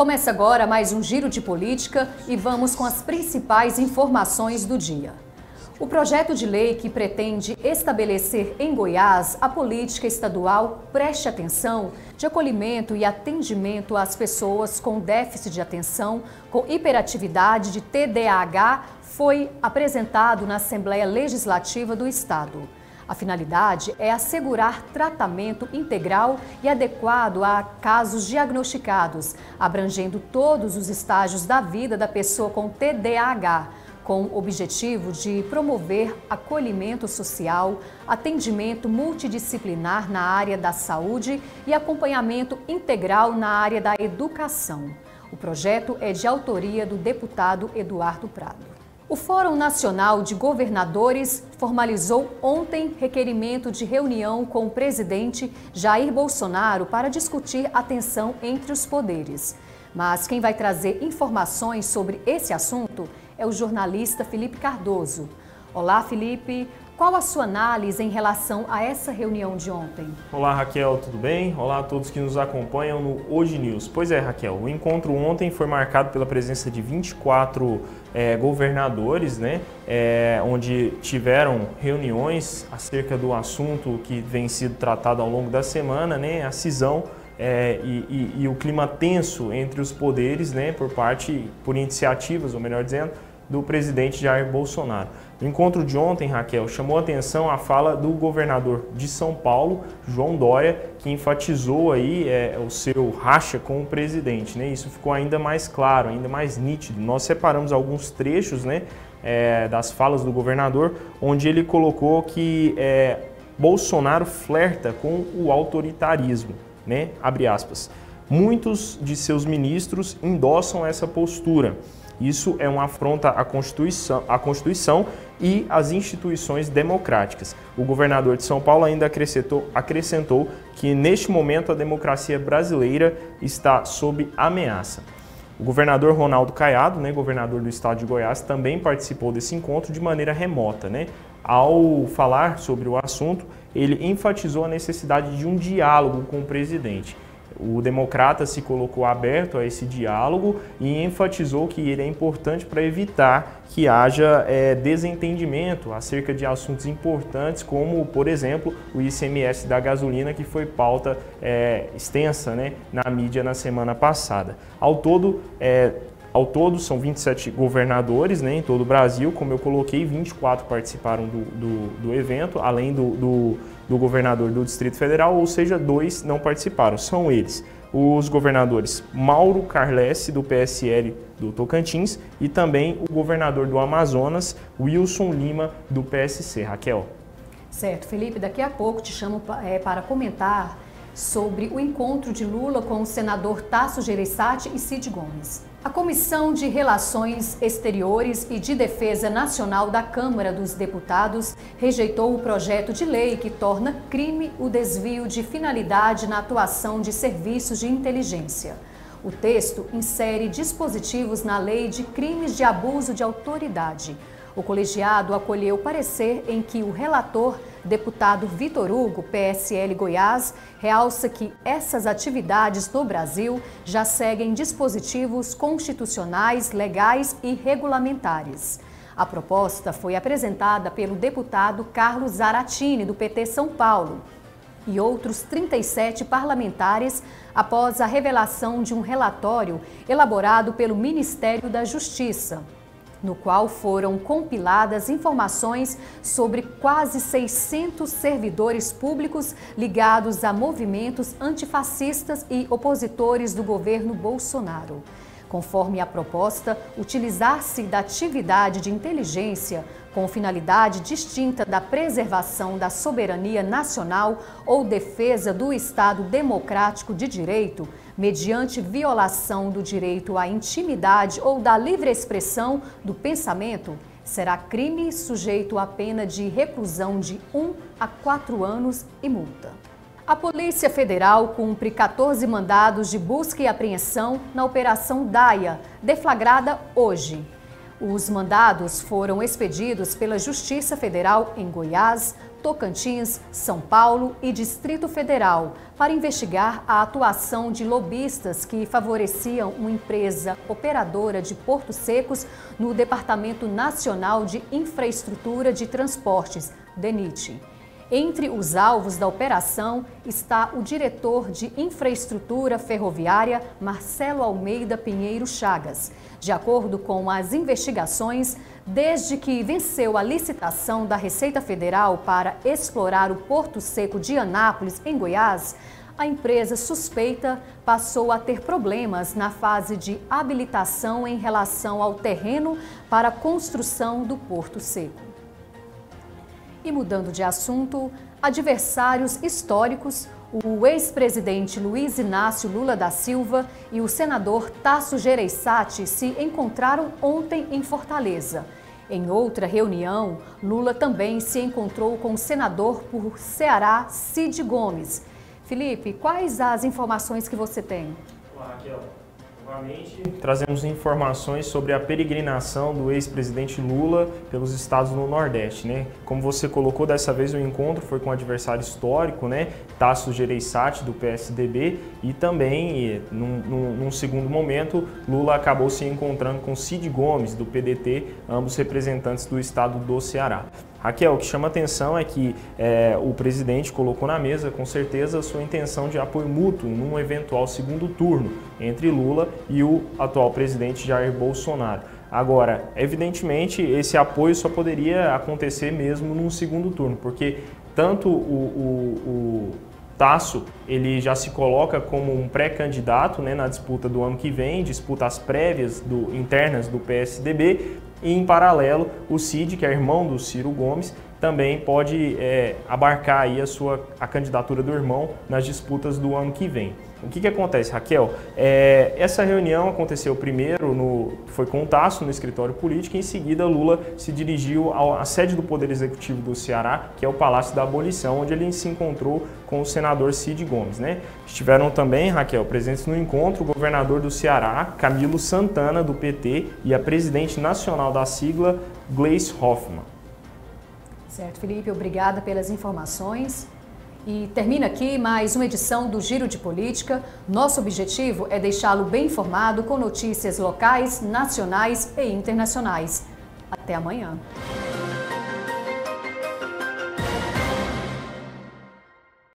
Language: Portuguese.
Começa agora mais um giro de política e vamos com as principais informações do dia. O projeto de lei que pretende estabelecer em Goiás a política estadual Preste Atenção de acolhimento e atendimento às pessoas com déficit de atenção, com hiperatividade de TDAH, foi apresentado na Assembleia Legislativa do Estado. A finalidade é assegurar tratamento integral e adequado a casos diagnosticados, abrangendo todos os estágios da vida da pessoa com TDAH, com o objetivo de promover acolhimento social, atendimento multidisciplinar na área da saúde e acompanhamento integral na área da educação. O projeto é de autoria do deputado Eduardo Prado. O Fórum Nacional de Governadores formalizou ontem requerimento de reunião com o presidente Jair Bolsonaro para discutir a tensão entre os poderes. Mas quem vai trazer informações sobre esse assunto é o jornalista Felipe Cardoso. Olá, Felipe. Qual a sua análise em relação a essa reunião de ontem? Olá, Raquel, tudo bem? Olá a todos que nos acompanham no Hoje News. Pois é, Raquel, o encontro ontem foi marcado pela presença de 24 é, governadores, né, é, onde tiveram reuniões acerca do assunto que vem sido tratado ao longo da semana, né, a cisão é, e, e, e, o clima tenso entre os poderes, né, por parte, por iniciativas, ou melhor dizendo, do presidente Jair Bolsonaro. No encontro de ontem, Raquel, chamou atenção a fala do governador de São Paulo, João Dória, que enfatizou aí é, o seu racha com o presidente. Né? Isso ficou ainda mais claro, ainda mais nítido. Nós separamos alguns trechos né, é, das falas do governador, onde ele colocou que é, Bolsonaro flerta com o autoritarismo, né? Abre aspas. Muitos de seus ministros endossam essa postura. Isso é uma afronta à Constituição, à Constituição e às instituições democráticas. O governador de São Paulo ainda acrescentou, acrescentou que neste momento a democracia brasileira está sob ameaça. O governador Ronaldo Caiado, né, governador do estado de Goiás, também participou desse encontro de maneira remota. Né? Ao falar sobre o assunto, ele enfatizou a necessidade de um diálogo com o presidente. O democrata se colocou aberto a esse diálogo e enfatizou que ele é importante para evitar que haja é, desentendimento acerca de assuntos importantes, como, por exemplo, o ICMS da gasolina, que foi pauta é, extensa né, na mídia na semana passada. Ao todo, é, ao todo, são 27 governadores né, em todo o Brasil, como eu coloquei, 24 participaram do, do, do evento, além do, do do governador do Distrito Federal, ou seja, dois não participaram. São eles os governadores Mauro Carlesse, do PSL do Tocantins, e também o governador do Amazonas, Wilson Lima, do PSC. Raquel. Certo, Felipe, daqui a pouco te chamo é, para comentar sobre o encontro de Lula com o senador Tasso Gereissati e Cid Gomes. A Comissão de Relações Exteriores e de Defesa Nacional da Câmara dos Deputados rejeitou o projeto de lei que torna crime o desvio de finalidade na atuação de serviços de inteligência. O texto insere dispositivos na Lei de Crimes de Abuso de Autoridade. O colegiado acolheu parecer em que o relator Deputado Vitor Hugo, PSL Goiás, realça que essas atividades no Brasil já seguem dispositivos constitucionais, legais e regulamentares. A proposta foi apresentada pelo deputado Carlos Zaratini, do PT São Paulo, e outros 37 parlamentares após a revelação de um relatório elaborado pelo Ministério da Justiça no qual foram compiladas informações sobre quase 600 servidores públicos ligados a movimentos antifascistas e opositores do governo Bolsonaro. Conforme a proposta, utilizar-se da atividade de inteligência com finalidade distinta da preservação da soberania nacional ou defesa do Estado democrático de direito, mediante violação do direito à intimidade ou da livre expressão do pensamento, será crime sujeito à pena de reclusão de 1 a 4 anos e multa. A Polícia Federal cumpre 14 mandados de busca e apreensão na Operação Daia, deflagrada hoje. Os mandados foram expedidos pela Justiça Federal em Goiás, Tocantins, São Paulo e Distrito Federal para investigar a atuação de lobistas que favoreciam uma empresa operadora de portos secos no Departamento Nacional de Infraestrutura de Transportes, DENIT. Entre os alvos da operação está o diretor de Infraestrutura Ferroviária, Marcelo Almeida Pinheiro Chagas. De acordo com as investigações, desde que venceu a licitação da Receita Federal para explorar o Porto Seco de Anápolis, em Goiás, a empresa suspeita passou a ter problemas na fase de habilitação em relação ao terreno para a construção do Porto Seco. E mudando de assunto, adversários históricos, o ex-presidente Luiz Inácio Lula da Silva e o senador Tasso Gereissati se encontraram ontem em Fortaleza. Em outra reunião, Lula também se encontrou com o senador por Ceará, Cid Gomes. Felipe, quais as informações que você tem? Olá, Raquel. Novamente, trazemos informações sobre a peregrinação do ex-presidente Lula pelos estados no Nordeste, né? Como você colocou, dessa vez o encontro foi com um adversário histórico, né? Tasso Gereissati, do PSDB, e também, num, num, num, segundo momento, Lula acabou se encontrando com Cid Gomes, do PDT, ambos representantes do estado do Ceará. Raquel, o que chama atenção é que é, o presidente colocou na mesa, com certeza, a sua intenção de apoio mútuo num eventual segundo turno entre Lula e o atual presidente Jair Bolsonaro. Agora, evidentemente, esse apoio só poderia acontecer mesmo num segundo turno, porque tanto o, o, o Tasso ele já se coloca como um pré-candidato né, na disputa do ano que vem, disputa as prévias do, internas do PSDB, e em paralelo o Cid, que é irmão do Ciro Gomes, também pode é, abarcar aí a sua a candidatura do irmão nas disputas do ano que vem. O que, que acontece, Raquel? É, essa reunião aconteceu primeiro, no, foi com o Tasso no escritório político, e em seguida Lula se dirigiu à sede do Poder Executivo do Ceará, que é o Palácio da Abolição, onde ele se encontrou com o senador Cid Gomes. Né? Estiveram também, Raquel, presentes no encontro o governador do Ceará, Camilo Santana, do PT, e a presidente nacional da sigla, Gleice Hoffmann. Certo, Felipe, obrigada pelas informações. E termina aqui mais uma edição do Giro de Política. Nosso objetivo é deixá-lo bem informado com notícias locais, nacionais e internacionais. Até amanhã.